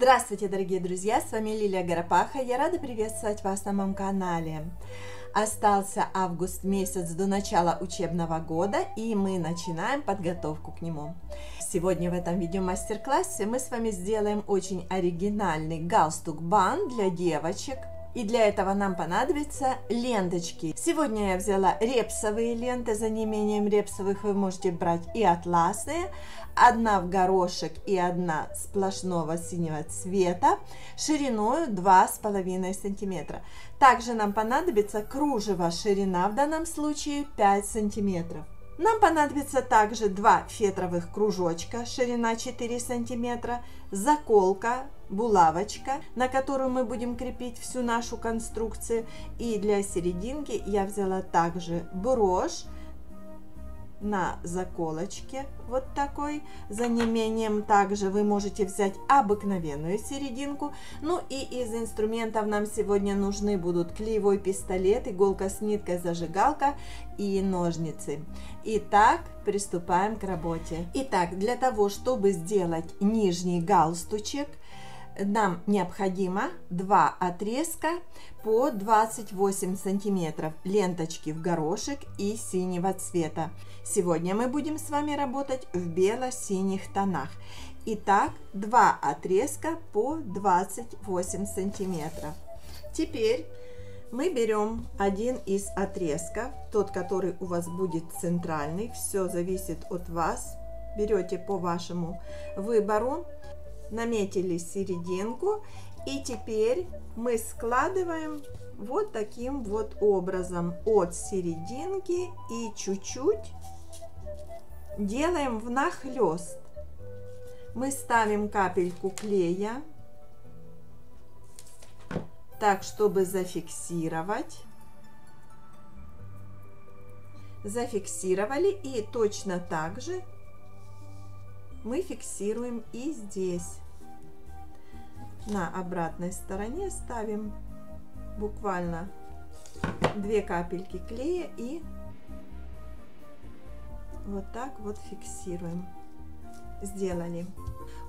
Здравствуйте, дорогие друзья! С вами Лилия Горопаха. Я рада приветствовать вас на моем канале. Остался август месяц до начала учебного года, и мы начинаем подготовку к нему. Сегодня в этом видео мастер-классе мы с вами сделаем очень оригинальный галстук-бан для девочек – и для этого нам понадобятся ленточки. Сегодня я взяла репсовые ленты, за неимением репсовых вы можете брать и атласные. Одна в горошек и одна сплошного синего цвета, шириной 2,5 сантиметра. Также нам понадобится кружево, ширина в данном случае 5 сантиметров. Нам понадобится также два фетровых кружочка, ширина 4 сантиметра, заколка, булавочка, на которую мы будем крепить всю нашу конструкцию. И для серединки я взяла также брошь, на заколочке вот такой. За неимением также вы можете взять обыкновенную серединку. Ну и из инструментов нам сегодня нужны будут клеевой пистолет, иголка с ниткой, зажигалка и ножницы. Итак, приступаем к работе. Итак, для того, чтобы сделать нижний галстучек, нам необходимо два отрезка по 28 сантиметров ленточки в горошек и синего цвета. Сегодня мы будем с вами работать в бело-синих тонах. Итак, два отрезка по 28 сантиметров. Теперь мы берем один из отрезков, тот, который у вас будет центральный, все зависит от вас. Берете по вашему выбору наметили серединку и теперь мы складываем вот таким вот образом от серединки и чуть-чуть делаем внахлёст. Мы ставим капельку клея, так, чтобы зафиксировать. Зафиксировали и точно так же мы фиксируем и здесь. На обратной стороне ставим буквально две капельки клея и вот так вот фиксируем. Сделали.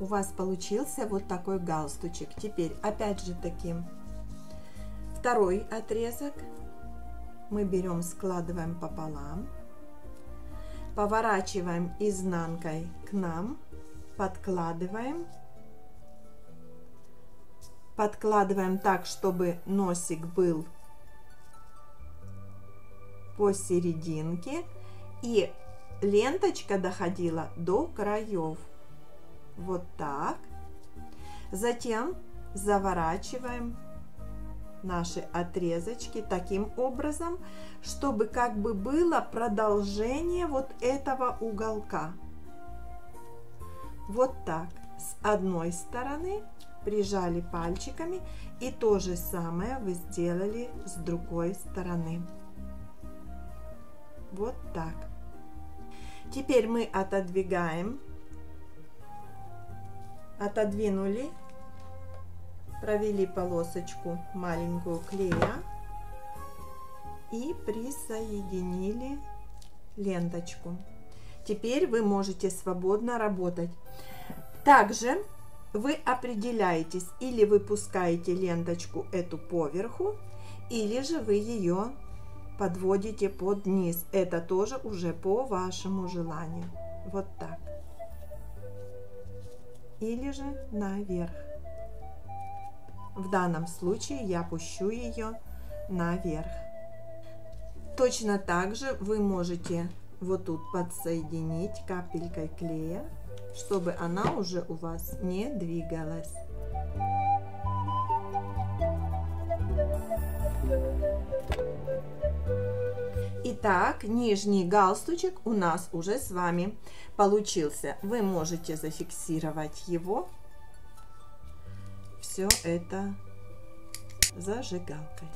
У вас получился вот такой галстучек. Теперь опять же таким второй отрезок мы берем, складываем пополам поворачиваем изнанкой к нам, подкладываем. Подкладываем так, чтобы носик был посерединке и ленточка доходила до краев. Вот так. Затем заворачиваем наши отрезочки таким образом, чтобы как бы было продолжение вот этого уголка. Вот так. С одной стороны прижали пальчиками и то же самое вы сделали с другой стороны. Вот так. Теперь мы отодвигаем, отодвинули провели полосочку маленькую клея и присоединили ленточку. Теперь вы можете свободно работать. Также вы определяетесь, или вы пускаете ленточку эту поверху, или же вы ее подводите под низ. Это тоже уже по вашему желанию. Вот так. Или же наверх. В данном случае я пущу ее наверх. Точно так же вы можете вот тут подсоединить капелькой клея, чтобы она уже у вас не двигалась. Итак, нижний галстучек у нас уже с вами получился. Вы можете зафиксировать его все это зажигалкой.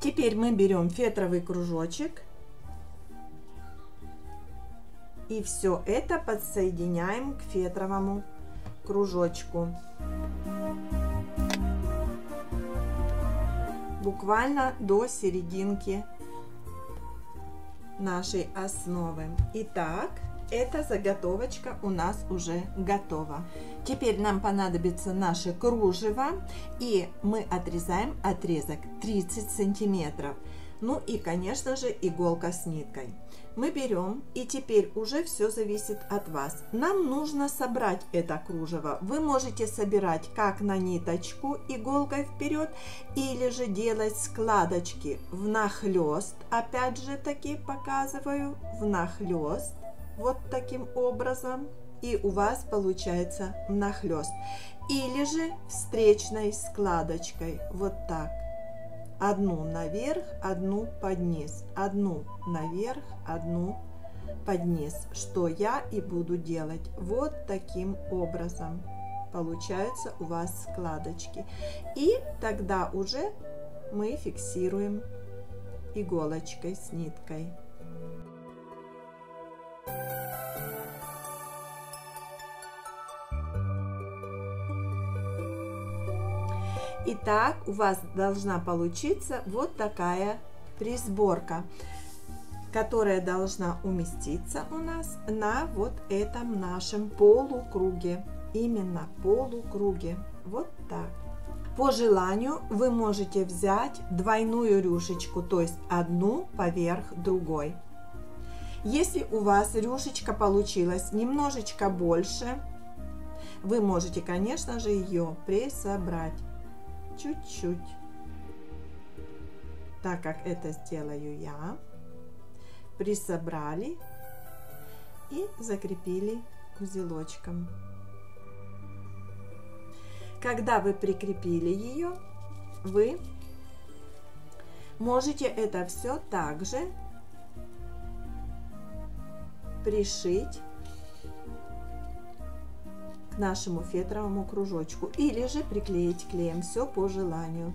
Теперь мы берем фетровый кружочек и все это подсоединяем к фетровому кружочку. Буквально до серединки нашей основы. Итак, эта заготовочка у нас уже готова. Теперь нам понадобится наше кружево, и мы отрезаем отрезок 30 сантиметров. Ну и, конечно же, иголка с ниткой. Мы берем, и теперь уже все зависит от вас. Нам нужно собрать это кружево. Вы можете собирать как на ниточку иголкой вперед, или же делать складочки внахлест. Опять же таки показываю, внахлест. Вот таким образом. И у вас получается внахлест. Или же встречной складочкой. Вот так одну наверх, одну под низ, одну наверх, одну под низ, что я и буду делать вот таким образом. Получаются у вас складочки. И тогда уже мы фиксируем иголочкой с ниткой. Итак, у вас должна получиться вот такая присборка, которая должна уместиться у нас на вот этом нашем полукруге. Именно полукруге. Вот так. По желанию вы можете взять двойную рюшечку, то есть одну поверх другой. Если у вас рюшечка получилась немножечко больше, вы можете, конечно же, ее присобрать чуть-чуть. Так как это сделаю я, присобрали и закрепили узелочком. Когда вы прикрепили ее, вы можете это все также пришить нашему фетровому кружочку или же приклеить клеем, все по желанию.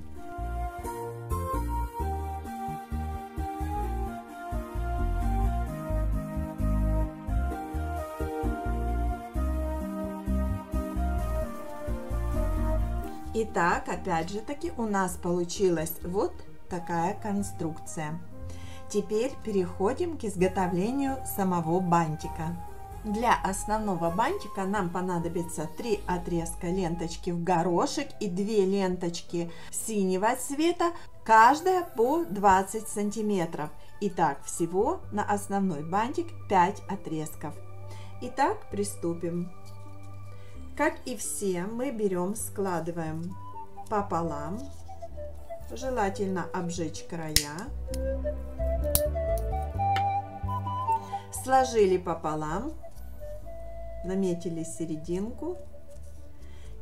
Итак, опять же таки у нас получилась вот такая конструкция. Теперь переходим к изготовлению самого бантика. Для основного бантика нам понадобится 3 отрезка ленточки в горошек и 2 ленточки синего цвета, каждая по 20 сантиметров. Итак, всего на основной бантик 5 отрезков. Итак, приступим. Как и все, мы берем, складываем пополам, желательно обжечь края. Сложили пополам, наметили серединку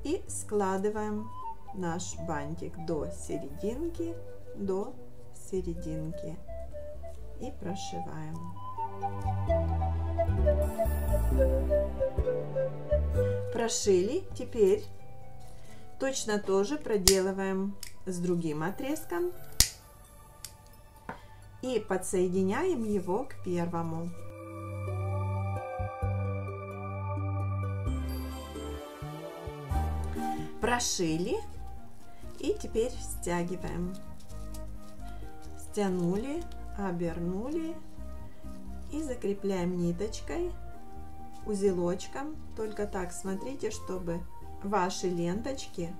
и складываем наш бантик до серединки, до серединки и прошиваем. Прошили, теперь точно тоже проделываем с другим отрезком и подсоединяем его к первому. Прошили и теперь стягиваем. Стянули, обернули и закрепляем ниточкой, узелочком. Только так смотрите, чтобы ваши ленточки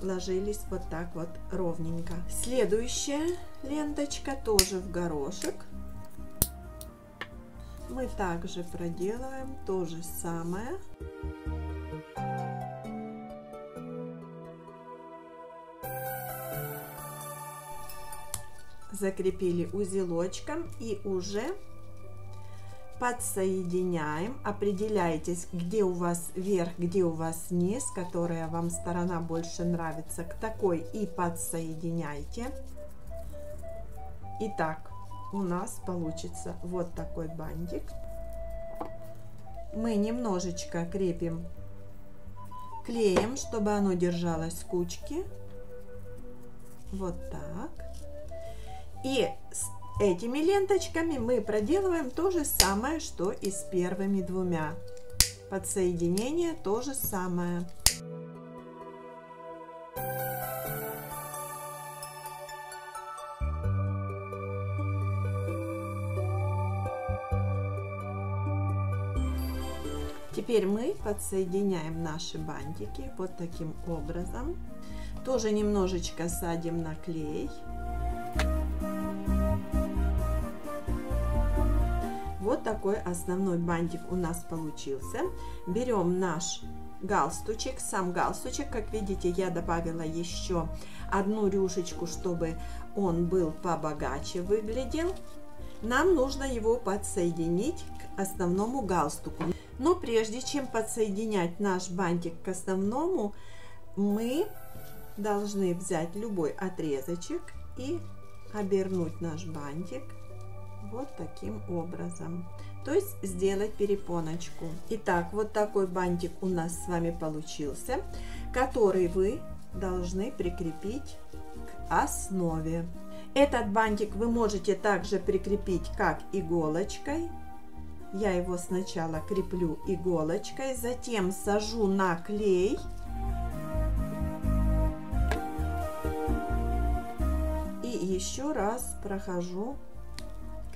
ложились вот так вот ровненько. Следующая ленточка тоже в горошек. Мы также проделываем то же самое. Закрепили узелочком и уже подсоединяем. Определяйтесь, где у вас верх, где у вас низ, которая вам сторона больше нравится. К такой и подсоединяйте. Итак, у нас получится вот такой бантик. Мы немножечко крепим клеем, чтобы оно держалось в кучке. Вот так. И с этими ленточками мы проделываем то же самое, что и с первыми двумя. Подсоединение то же самое. Теперь мы подсоединяем наши бантики вот таким образом. Тоже немножечко садим на клей. Вот такой основной бантик у нас получился. Берем наш галстучек, сам галстучек, как видите, я добавила еще одну рюшечку, чтобы он был побогаче выглядел. Нам нужно его подсоединить к основному галстуку. Но прежде чем подсоединять наш бантик к основному, мы должны взять любой отрезочек и обернуть наш бантик вот таким образом. То есть сделать перепоночку. Итак, вот такой бантик у нас с вами получился, который вы должны прикрепить к основе. Этот бантик вы можете также прикрепить как иголочкой. Я его сначала креплю иголочкой, затем сажу на клей. И еще раз прохожу,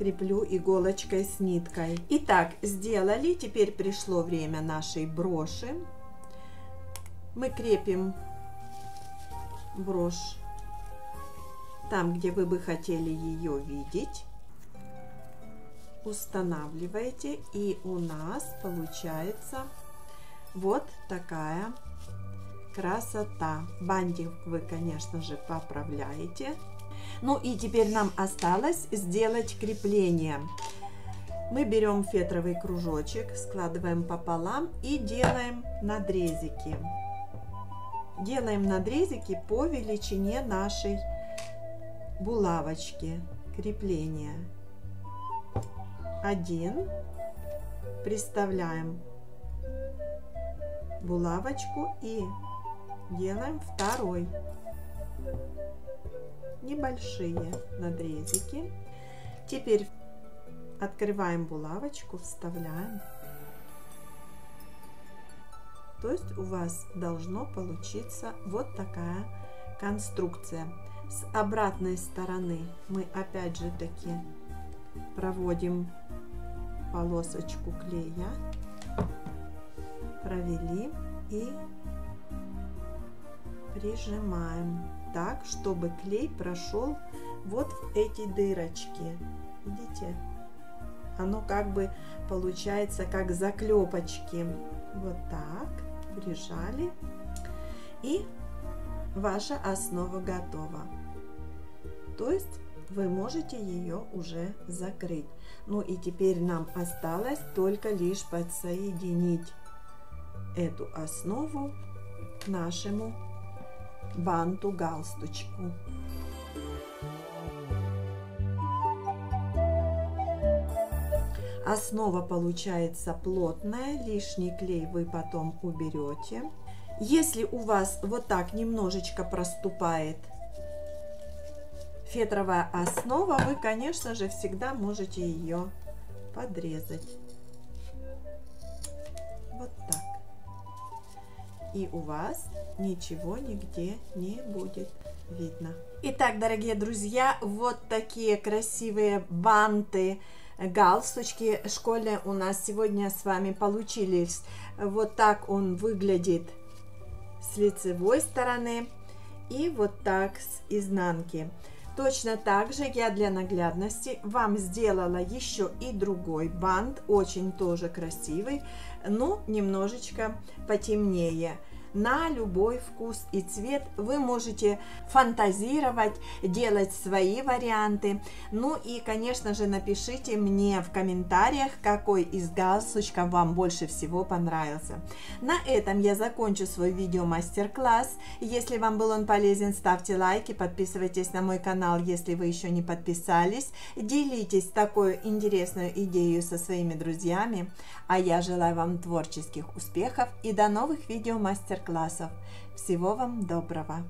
креплю иголочкой с ниткой. Итак, сделали. Теперь пришло время нашей броши. Мы крепим брошь там, где вы бы хотели ее видеть. Устанавливаете и у нас получается вот такая красота. Бантик вы, конечно же, поправляете. Ну и теперь нам осталось сделать крепление. Мы берем фетровый кружочек, складываем пополам и делаем надрезики. Делаем надрезики по величине нашей булавочки крепления. Один. Приставляем булавочку и делаем второй. Небольшие надрезики. Теперь открываем булавочку, вставляем. То есть у вас должно получиться вот такая конструкция. С обратной стороны мы опять же таки проводим полосочку клея, провели и прижимаем так, чтобы клей прошел вот в эти дырочки. Видите? Оно как бы получается как заклепочки. Вот так, прижали. И ваша основа готова. То есть вы можете ее уже закрыть. Ну и теперь нам осталось только лишь подсоединить эту основу к нашему банту галстучку. Основа получается плотная, лишний клей вы потом уберете. Если у вас вот так немножечко проступает фетровая основа, вы, конечно же, всегда можете ее подрезать. Вот так. И у вас ничего нигде не будет видно. Итак, дорогие друзья, вот такие красивые банты, галстучки школьные у нас сегодня с вами получились. Вот так он выглядит с лицевой стороны и вот так с изнанки. Точно так же я для наглядности вам сделала еще и другой бант, очень тоже красивый, но немножечко потемнее на любой вкус и цвет. Вы можете фантазировать, делать свои варианты. Ну и, конечно же, напишите мне в комментариях, какой из галстучков вам больше всего понравился. На этом я закончу свой видео мастер-класс. Если вам был он полезен, ставьте лайки, подписывайтесь на мой канал, если вы еще не подписались. Делитесь такой интересной идеей со своими друзьями. А я желаю вам творческих успехов и до новых видео мастер-классов. Всего вам доброго!